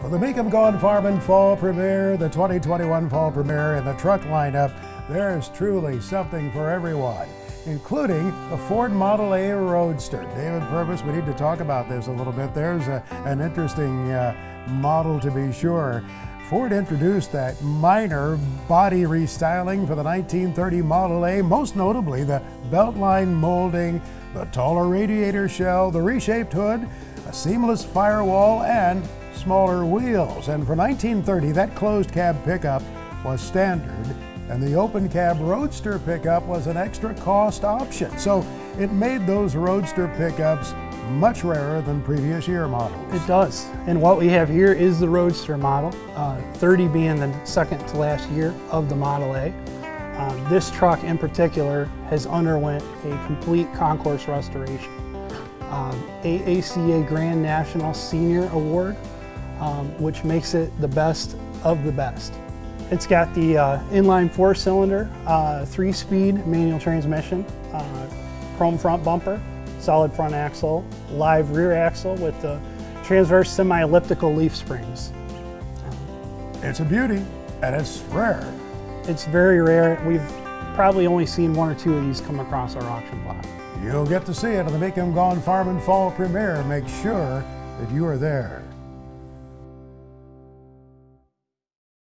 For the Mecum Gone Farmin' Fall Premiere, the 2021 Fall Premiere, and the truck lineup, there's truly something for everyone, including the Ford Model A Roadster. David Purvis, we need to talk about this a little bit. There's a, an interesting uh, model to be sure. Ford introduced that minor body restyling for the 1930 Model A, most notably the beltline molding, the taller radiator shell, the reshaped hood, a seamless firewall, and smaller wheels. And for 1930, that closed cab pickup was standard, and the open cab Roadster pickup was an extra cost option. So it made those Roadster pickups much rarer than previous year models. It does. And what we have here is the Roadster model, uh, 30 being the second to last year of the Model A. Uh, this truck in particular has underwent a complete concours restoration. Um, AACA Grand National Senior Award um, which makes it the best of the best. It's got the uh, inline four cylinder, uh, three speed manual transmission, uh, chrome front bumper, solid front axle, live rear axle with the transverse semi-elliptical leaf springs. It's a beauty and it's rare. It's very rare. We've probably only seen one or two of these come across our auction block. You'll get to see it at the Mecum Gone Farmin' Fall premiere. Make sure that you are there.